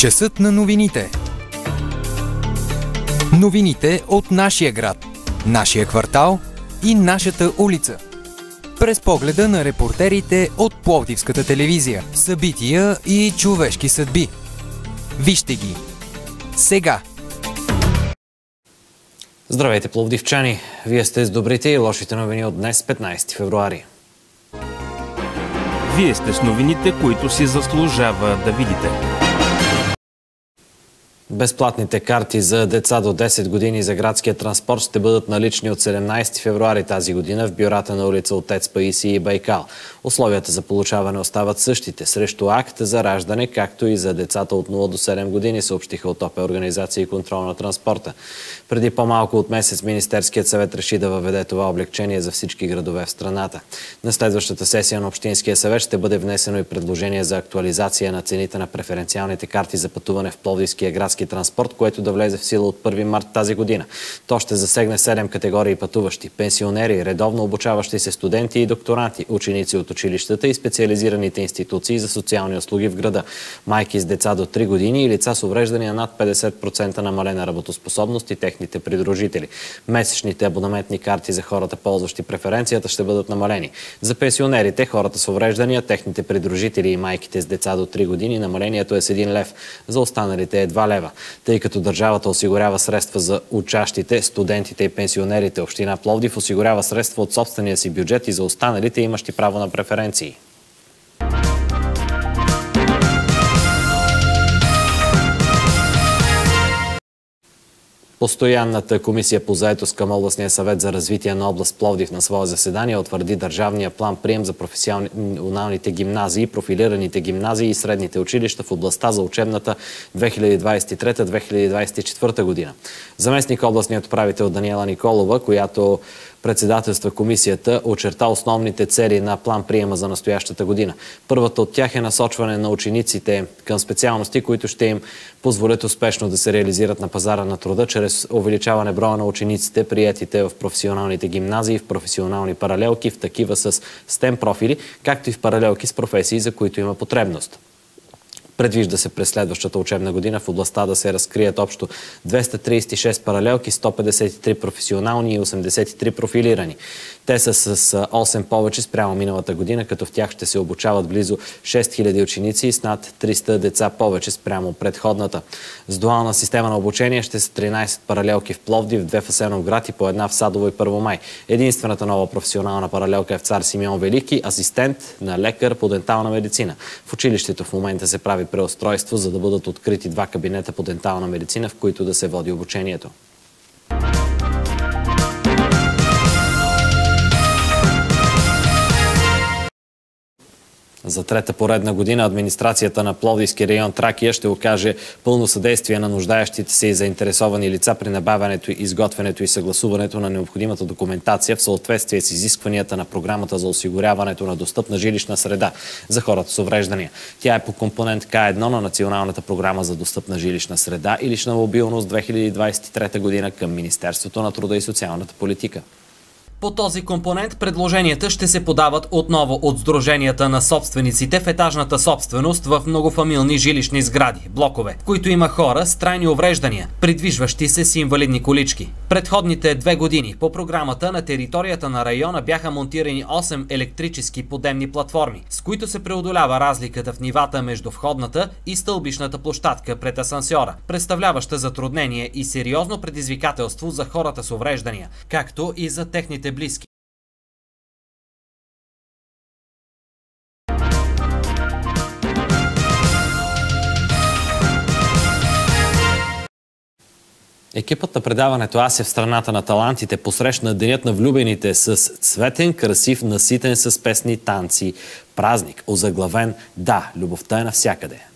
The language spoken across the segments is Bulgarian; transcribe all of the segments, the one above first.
Часът на новините. Новините от нашия град, нашия квартал и нашата улица. През погледа на репортерите от Пловдивската телевизия. Събития и човешки съдби. Вижте ги. Сега. Здравейте, пловдивчани! Вие сте с добрите и лошите новини от днес, 15 февруари. Вие сте с новините, които си заслужава да видите. Безплатните карти за деца до 10 години за градския транспорт ще бъдат налични от 17 февруари тази година в бюрата на улица Отец Паиси и Байкал. Условията за получаване остават същите срещу акт за раждане, както и за децата от 0 до 7 години, съобщиха от ОПЕ Организация и контрол на транспорта. Преди по-малко от месец Министерският съвет реши да въведе това облегчение за всички градове в страната. На следващата сесия на Общинския съвет ще бъде внесено и предложение за актуализация на цените на преференциалните карти за пътуване в Пловдивския градски транспорт, което да влезе в сила от 1 март тази година. То ще засегне 7 категории пътуващи – пенсионери, редовно обучаващи се студенти и докторанти, ученици от училищата и специализираните институции за социални услуги в града, майки с деца до 3 години и лица с увреждания над 50% намалена работоспособност и техните придружители. Месечните абонаментни карти за хората, ползващи преференцията, ще бъдат намалени. За пенсионерите, хората с увреждания, техните придружители и майките с деца до 3 години, намалението е с 1 лев. За останалите е 2 лева. Тъй като държавата осигурява средства за учащите, студентите и пенсионерите, Община Пловдив осигурява средства от собствения си бюджет и за останалите имащи право на преференции. Постоянната комисия по заетост към областния съвет за развитие на област Пловдив на своя заседание утвърди държавния план прием за професионалните гимназии, профилираните гимназии и средните училища в областта за учебната 2023-2024 година. Заместник областният управител Даниела Николова, която председателства комисията очерта основните цели на план приема за настоящата година. Първата от тях е насочване на учениците към специалности, които ще им позволят успешно да се реализират на пазара на труда чрез увеличаване броя на учениците, приятите в професионалните гимназии, в професионални паралелки, в такива с STEM профили, както и в паралелки с професии, за които има потребност. Предвижда се през следващата учебна година в областта да се разкрият общо 236 паралелки, 153 професионални и 83 профилирани. Те са с 8 повече спрямо миналата година, като в тях ще се обучават близо 6000 ученици и с над 300 деца повече спрямо предходната. С дуална система на обучение ще са 13 паралелки в Пловдив, две в Асеновград и по една в Садово и Първомай. Единствената нова професионална паралелка е в Цар Симеон Велики, асистент на лекар по дентална медицина. В училището в момента се прави преустройство, за да бъдат открити два кабинета по дентална медицина, в които да се води обучението. За трета поредна година администрацията на Пловдивски район Тракия ще окаже пълно съдействие на нуждаещите се и заинтересовани лица при набавянето, изготвянето и съгласуването на необходимата документация в съответствие с изискванията на програмата за осигуряването на достъпна жилищна среда за хората с увреждания. Тя е по компонент К1 на Националната програма за достъпна жилищна среда и лична мобилност 2023 година към Министерството на труда и социалната политика. По този компонент предложенията ще се подават отново от Сдруженията на собствениците в етажната собственост в многофамилни жилищни сгради, блокове, в които има хора с трайни увреждания, придвижващи се с инвалидни колички. Предходните две години по програмата на територията на района бяха монтирани 8 електрически подемни платформи, с които се преодолява разликата в нивата между входната и стълбишната площадка пред асансьора, представляваща затруднение и сериозно предизвикателство за хората с увреждания, както и за техните близки. Екипът на предаването Аз е в страната на талантите посрещна Денят на влюбените с цветен, красив, наситен с песни, танци, празник, озаглавен «Да, любовта е навсякъде».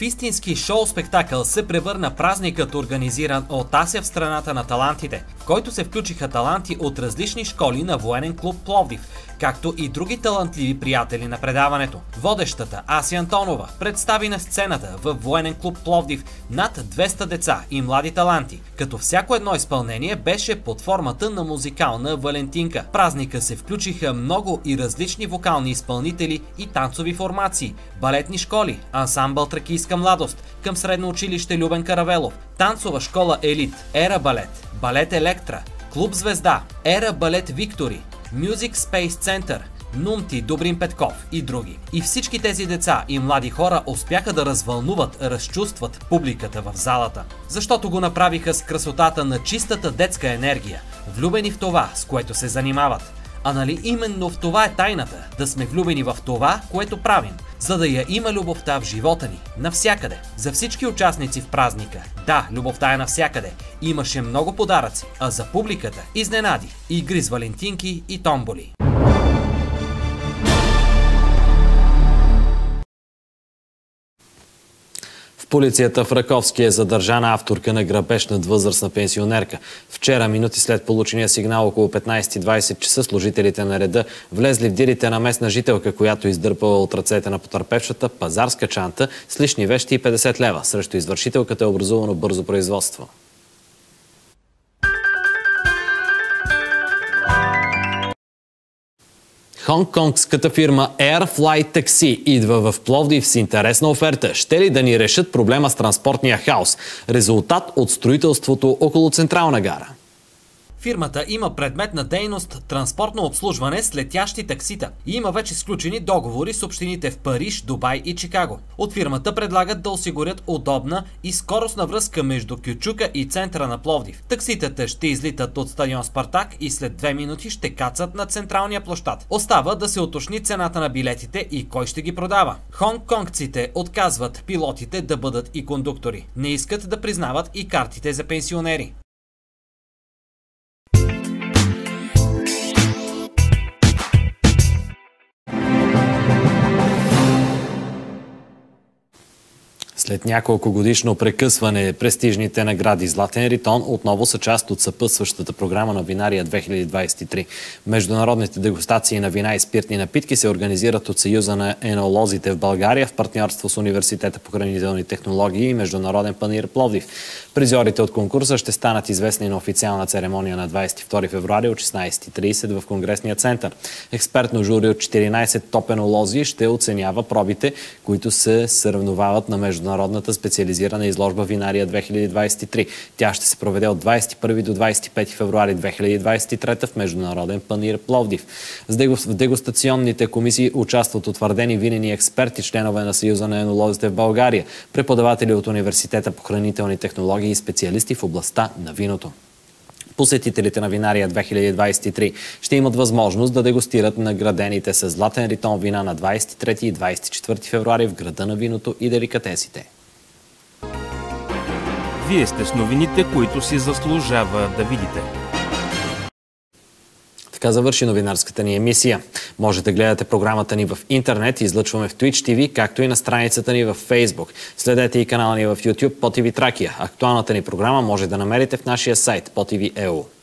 В истински шоу-спектакъл се превърна празникът, организиран от Ася в страната на талантите, в който се включиха таланти от различни школи на военен клуб Пловдив, както и други талантливи приятели на предаването. Водещата Аси Антонова представи на сцената в военен клуб Пловдив над 200 деца и млади таланти, като всяко едно изпълнение беше под формата на музикална валентинка. Празника се включиха много и различни вокални изпълнители и танцови формации, балетни школи, ансамбъл Тракийска Българска младост, към средно училище Любен Каравелов, танцова школа Елит, Ера Балет, Балет Електра, Клуб Звезда, Ера Балет Виктори, Music Space Center, Нумти, Добрин Петков и други. И всички тези деца и млади хора успяха да развълнуват, разчувстват публиката в залата. Защото го направиха с красотата на чистата детска енергия, влюбени в това, с което се занимават. А нали именно в това е тайната – да сме влюбени в това, което правим, за да я има любовта в живота ни, навсякъде, за всички участници в празника. Да, любовта е навсякъде. Имаше много подаръци, а за публиката – изненади, игри с валентинки и томболи. Полицията в Раковски е задържана авторка на грабеж над възрастна пенсионерка. Вчера, минути след получения сигнал около 15-20 часа, служителите на реда влезли в дирите на местна жителка, която издърпала от ръцете на потърпевшата пазарска чанта с лични вещи и 50 лева. Срещу извършителката е образувано бързо производство. Хонконгската фирма Airfly Taxi идва в Пловдив с интересна оферта. Ще ли да ни решат проблема с транспортния хаос? Резултат от строителството около Централна гара. Фирмата има предмет на дейност транспортно обслужване с летящи таксита и има вече сключени договори с общините в Париж, Дубай и Чикаго. От фирмата предлагат да осигурят удобна и скоростна връзка между Кючука и центъра на Пловдив. Такситата ще излитат от стадион Спартак и след две минути ще кацат на централния площад. Остава да се уточни цената на билетите и кой ще ги продава. Хонг-конгците отказват пилотите да бъдат и кондуктори. Не искат да признават и картите за пенсионери. След няколко годишно прекъсване, престижните награди Златен Ритон отново са част от съпътстващата програма на Винария 2023. Международните дегустации на вина и спиртни напитки се организират от Съюза на енолозите в България в партньорство с Университета по хранителни технологии и Международен панир Пловдив. Призорите от конкурса ще станат известни на официална церемония на 22 февруари от 16.30 в Конгресния център. Експертно жури от 14 топ енолози ще оценява пробите, които се съревновават на международните международната специализирана изложба Винария 2023. Тя ще се проведе от 21 до 25 февруари 2023 в Международен панир Пловдив. В дегустационните комисии участват утвърдени винени експерти, членове на Съюза на енолозите в България, преподаватели от Университета по хранителни технологии и специалисти в областта на виното. Посетителите на Винария 2023 ще имат възможност да дегустират наградените с Златен ритон вина на 23 и 24 февруари в града на виното и деликатесите. Вие сте с новините, които си заслужава да видите. Така завърши новинарската ни емисия. Може да гледате програмата ни в интернет, излъчваме в Twitch TV, както и на страницата ни в Facebook. Следете и канала ни в YouTube по TV Тракия. Актуалната ни програма може да намерите в нашия сайт по TV EU.